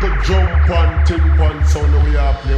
to jump and tip and sound we are playing.